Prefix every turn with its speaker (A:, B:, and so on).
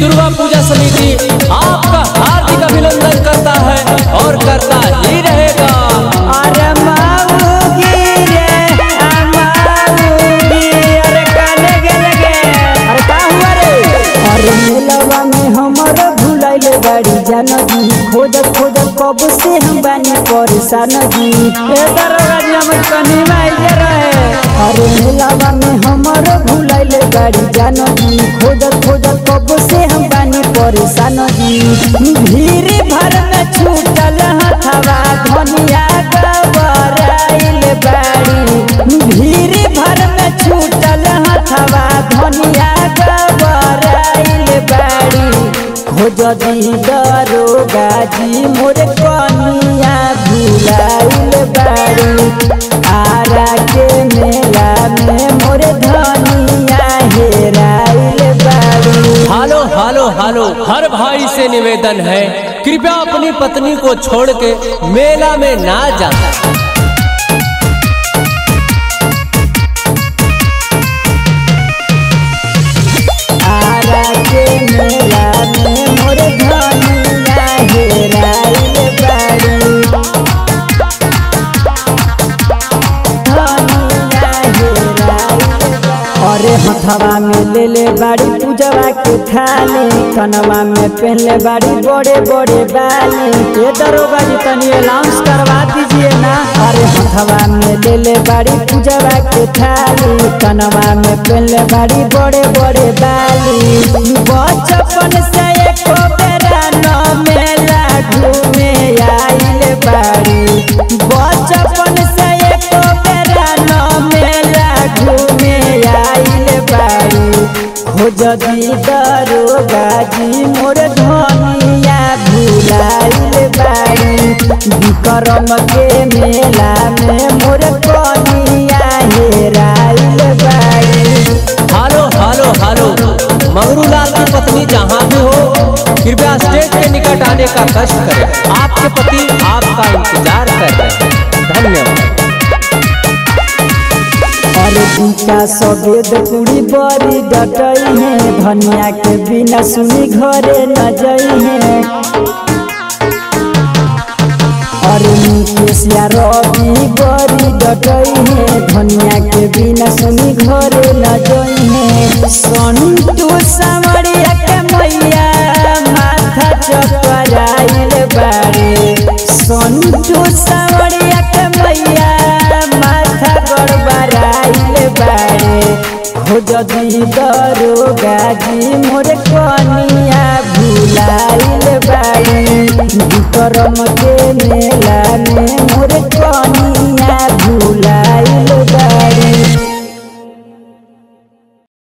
A: दुर्गा पूजा समिति आपका हार्दिक अभिनंदन करता है और करता ही रहेगा।
B: अरे में कब से हम बानी परेशान जी ए दरोगा जी हम कनी रहे अरे मेलवा में हमर भुलाइले गाड़ी जान खोजत खोजत कब से हम बानी परेशान भीड़ भर में छूटल हथवा धनिया बाड़ी। भीड़ भर में छूटल हथवा धनिया बाड़ी। दरोगा जी मोर कनिया
A: निवेदन है। कृपया अपनी पत्नी को छोड़ के मेला में ना जाना।
B: हथवा में ले ले बाड़ी पूजवा के थाने कनवा में पहले बाड़ी बड़े बड़े बाले ये दरोगा जी तनी करवा दीजिए ना। अरे हवा में ले ले बाड़ी पूजवा के थाने कनवा में पहले बाड़ी बड़े बड़े बाली बचपन से एको खोज दी दरोगा मोर धनिया भुलाइल बाड़ी विक्रम के मेला में मोर कनिया हेराइल बाड़ी
A: हालो हालो हालो। मंगरूलाल की पत्नी जहाँ भी हो, कृपया स्टेज के निकट आने का कष्ट करें। आपके पति आपका इंतज़ार कर रहे हैं। धन्यवाद।
B: अरे बीका सवेद पूरी बड़ी डटई है। धनिया के बिना सुनी घरे न जई है। अरे मुकेशिया रवि बड़ी डटई है। धनिया के बिना सुनी घरे न जई है। संतू गड़बड़ाइल बारे खोज दी दरोगा जी मोर कनिया भुलाइल बाड़ी। विक्रम के मेला में मोर